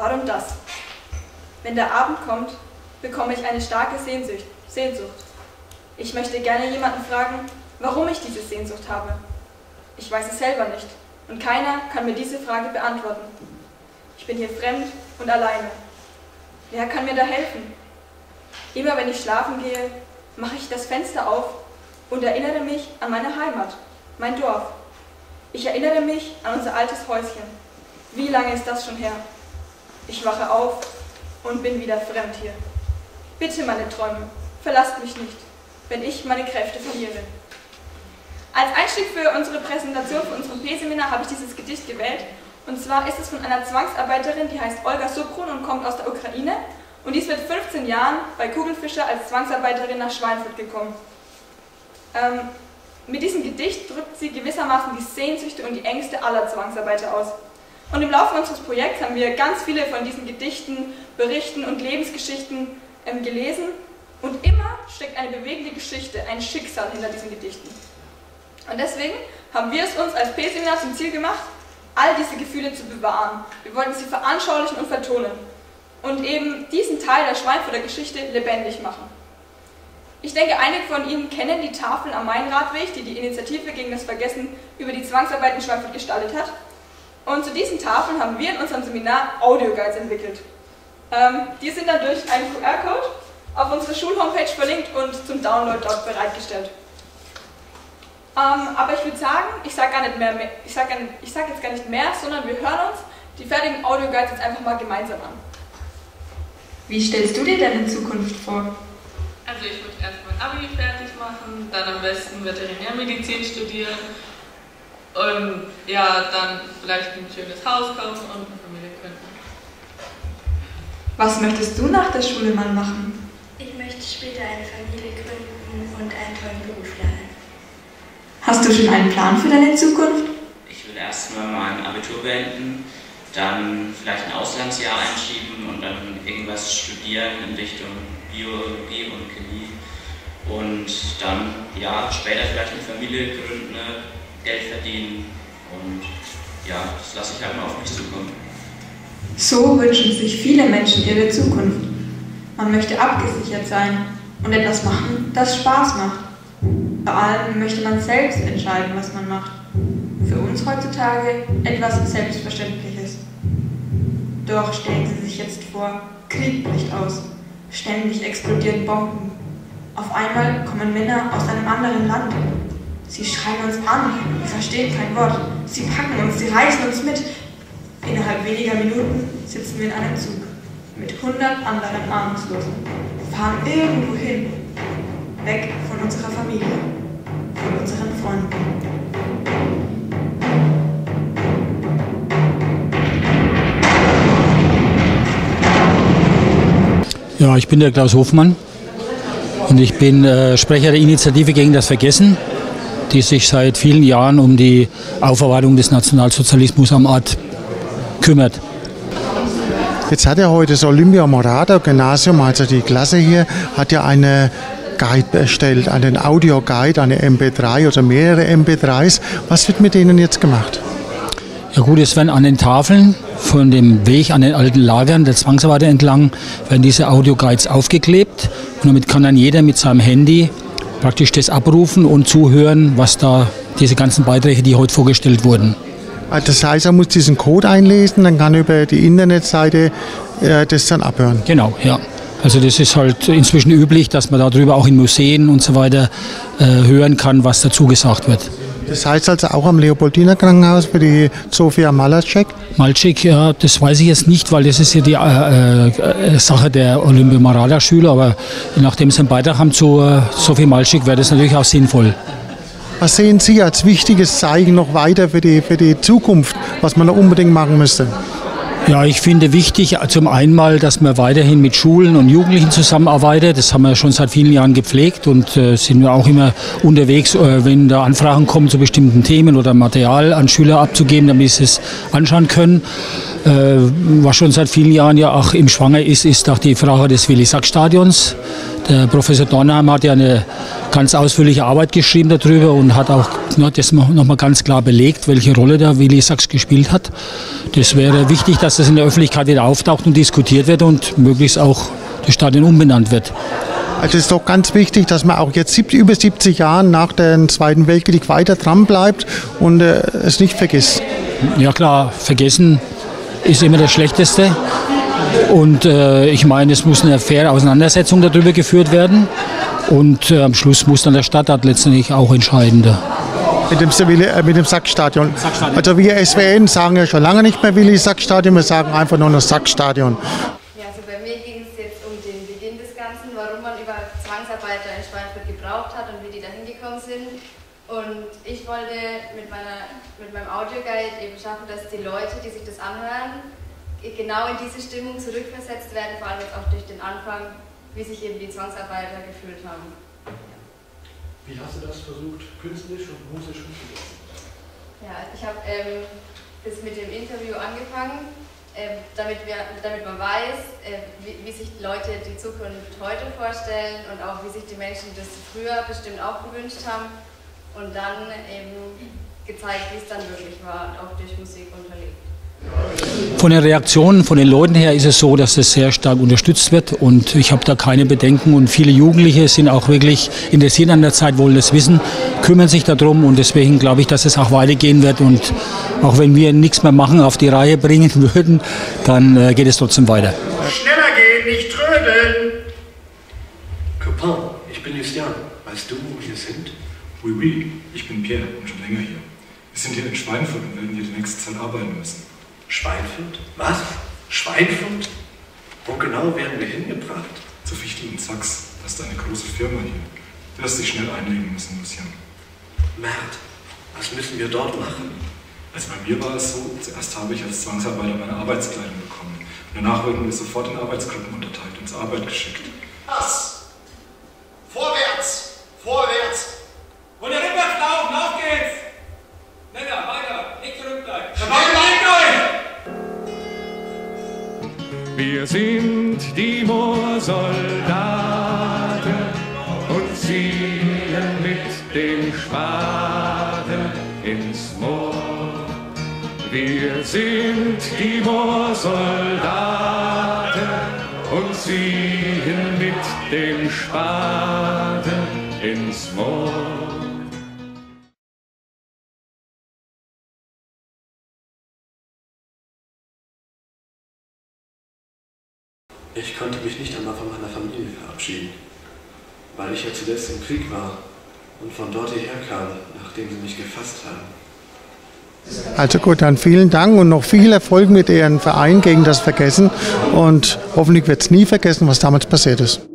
Warum das? Wenn der Abend kommt, bekomme ich eine starke Sehnsucht. Sehnsucht. Ich möchte gerne jemanden fragen, warum ich diese Sehnsucht habe. Ich weiß es selber nicht und keiner kann mir diese Frage beantworten. Ich bin hier fremd und alleine. Wer kann mir da helfen? Immer wenn ich schlafen gehe, mache ich das Fenster auf und erinnere mich an meine Heimat, mein Dorf. Ich erinnere mich an unser altes Häuschen. Wie lange ist das schon her? Ich wache auf und bin wieder fremd hier. Bitte, meine Träume, verlasst mich nicht, wenn ich meine Kräfte verliere. Als Einstieg für unsere Präsentation für unserem P-Seminar habe ich dieses Gedicht gewählt. Und zwar ist es von einer Zwangsarbeiterin, die heißt Olga Sukrun und kommt aus der Ukraine. Und die ist mit 15 Jahren bei Kugelfischer als Zwangsarbeiterin nach Schweinfurt gekommen. Ähm, mit diesem Gedicht drückt sie gewissermaßen die Sehnsüchte und die Ängste aller Zwangsarbeiter aus. Und im Laufe unseres Projekts haben wir ganz viele von diesen Gedichten, Berichten und Lebensgeschichten ähm, gelesen. Und immer steckt eine bewegende Geschichte, ein Schicksal hinter diesen Gedichten. Und deswegen haben wir es uns als P-Seminar zum Ziel gemacht, all diese Gefühle zu bewahren. Wir wollten sie veranschaulichen und vertonen. Und eben diesen Teil der Schweinfurter Geschichte lebendig machen. Ich denke, einige von Ihnen kennen die Tafeln am Main-Radweg, die die Initiative gegen das Vergessen über die Zwangsarbeit in Schweinfurt gestaltet hat. Und zu diesen Tafeln haben wir in unserem Seminar Audioguides entwickelt. Ähm, die sind dann durch einen QR-Code auf unsere Schulhomepage verlinkt und zum Download dort bereitgestellt. Ähm, aber ich würde sagen, ich sage gar nicht mehr, ich sage sag jetzt gar nicht mehr, sondern wir hören uns die fertigen Audioguides jetzt einfach mal gemeinsam an. Wie stellst du dir deine Zukunft vor? Also ich würde erst mein Abi fertig machen, dann am besten Veterinärmedizin studieren und ja, dann vielleicht ein schönes Haus kaufen und eine Familie gründen. Was möchtest du nach der Schule mal machen? Ich möchte später eine Familie gründen und einen tollen Beruf lernen. Hast du schon einen Plan für deine Zukunft? Ich will erstmal mein Abitur beenden, dann vielleicht ein Auslandsjahr einschieben und dann irgendwas studieren in Richtung Biologie und Chemie und dann ja später vielleicht eine Familie gründen, Geld verdienen und ja, das lasse ich halt mal auf mich zukommen. So wünschen sich viele Menschen ihre Zukunft. Man möchte abgesichert sein und etwas machen, das Spaß macht. Vor allem möchte man selbst entscheiden, was man macht. Für uns heutzutage etwas Selbstverständliches. Doch stellen Sie sich jetzt vor, Krieg bricht aus. Ständig explodieren Bomben. Auf einmal kommen Männer aus einem anderen Land. Sie schreien uns an, wir verstehen kein Wort. Sie packen uns, sie reißen uns mit. Innerhalb weniger Minuten sitzen wir in einem Zug mit 100 anderen Ahnungslosen, fahren irgendwo hin, weg von unserer Familie, von unseren Freunden. Ja, ich bin der Klaus Hofmann und ich bin äh, Sprecher der Initiative gegen das Vergessen, die sich seit vielen Jahren um die Aufarbeitung des Nationalsozialismus am Ort kümmert. Jetzt hat ja heute das Olympia Morada Gymnasium, also die Klasse hier, hat ja eine Guide erstellt, einen Audio-Guide, eine MP3 oder mehrere MP3s. Was wird mit denen jetzt gemacht? Ja gut, es werden an den Tafeln von dem Weg an den alten Lagern der Zwangsarbeiter entlang werden diese Audio-Guides aufgeklebt und damit kann dann jeder mit seinem Handy praktisch das abrufen und zuhören, was da diese ganzen Beiträge, die heute vorgestellt wurden. Ah, das heißt, er muss diesen Code einlesen, dann kann er über die Internetseite äh, das dann abhören. Genau, ja. Also das ist halt inzwischen üblich, dass man darüber auch in Museen und so weiter äh, hören kann, was dazu gesagt wird. Das heißt also auch am Leopoldiner Krankenhaus für die Sofia Malacek? Malcik, ja, das weiß ich jetzt nicht, weil das ist ja die äh, äh, Sache der Olympia-Marada-Schüler, aber nachdem sie einen Beitrag haben zu äh, Sophie Malcik, wäre das natürlich auch sinnvoll. Was sehen Sie als wichtiges Zeichen noch weiter für die, für die Zukunft, was man noch unbedingt machen müsste? Ja, ich finde wichtig zum einen mal, dass man weiterhin mit Schulen und Jugendlichen zusammenarbeitet. Das haben wir schon seit vielen Jahren gepflegt und äh, sind wir auch immer unterwegs, äh, wenn da Anfragen kommen zu bestimmten Themen oder Material an Schüler abzugeben, damit sie es anschauen können. Äh, was schon seit vielen Jahren ja auch im Schwanger ist, ist auch die Frage des Willi-Sachs-Stadions. Der Professor Dornheim hat ja eine ganz ausführliche Arbeit geschrieben darüber und hat auch das nochmal ganz klar belegt, welche Rolle der Willi Sachs gespielt hat. Das wäre wichtig, dass das in der Öffentlichkeit wieder auftaucht und diskutiert wird und möglichst auch das Stadion umbenannt wird. Also es ist doch ganz wichtig, dass man auch jetzt über 70 Jahre nach dem Zweiten Weltkrieg weiter dran bleibt und äh, es nicht vergisst. Ja klar, vergessen ist immer das Schlechteste. Und äh, ich meine, es muss eine faire Auseinandersetzung darüber geführt werden. Und äh, am Schluss muss dann der Stadtrat letztendlich auch entscheiden. Mit dem, äh, mit dem Sackstadion. Sackstadion. Also wir SWN sagen ja schon lange nicht mehr Willi Sackstadion, wir sagen einfach nur noch Sackstadion. Ja, also bei mir ging es jetzt um den Beginn des Ganzen, warum man über Zwangsarbeiter in Schweinfurt gebraucht hat und wie die da hingekommen sind. Und ich wollte mit, meiner, mit meinem Audioguide eben schaffen, dass die Leute, die sich das anhören, genau in diese Stimmung zurückversetzt werden, vor allem jetzt auch durch den Anfang, wie sich eben die Zwangsarbeiter gefühlt haben. Wie hast du das versucht, künstlerisch und musisch umzusetzen? Ja, ich habe ähm, das mit dem Interview angefangen, äh, damit, wir, damit man weiß, äh, wie, wie, sich Leute die Zukunft heute vorstellen und auch wie sich die Menschen das früher bestimmt auch gewünscht haben und dann eben gezeigt, wie es dann wirklich war und auch durch Musik unterlegt. Von den Reaktionen von den Leuten her ist es so, dass das sehr stark unterstützt wird und ich habe da keine Bedenken und viele Jugendliche sind auch wirklich interessiert an der Zeit, wollen das wissen, kümmern sich darum und deswegen glaube ich, dass es auch weitergehen wird und auch wenn wir nichts mehr machen, auf die Reihe bringen würden, dann äh, geht es trotzdem weiter. Schneller gehen, nicht trödeln! Copain, ich bin Justian. Weißt du, wo wir sind? Oui, oui, ich bin Pierre und schon länger hier. Wir sind hier in Schweinfurt und werden hier die nächste Zeit arbeiten müssen. Schweinfurt? Was? Schweinfurt? Wo genau werden wir hingebracht? Zu Fichtel und Sachs. Das ist eine große Firma hier. Du wirst dich schnell einlegen müssen, Lucian. Mert, was müssen wir dort machen? Also bei mir war es so, zuerst habe ich als Zwangsarbeiter meine Arbeitskleidung bekommen. Und danach wurden wir sofort in Arbeitsgruppen unterteilt und zur Arbeit geschickt. Was? Sind die Moorsoldaten und ziehen mit dem Spaten ins Moor. Wir sind die Moorsoldaten und ziehen mit dem Spaten ins Moor. Ich konnte mich nicht einmal von meiner Familie verabschieden, weil ich ja zuletzt im Krieg war und von dort hierher kam, nachdem sie mich gefasst haben. Also gut, dann vielen Dank und noch viel Erfolg mit Ihrem Verein gegen das Vergessen und hoffentlich wird es nie vergessen, was damals passiert ist.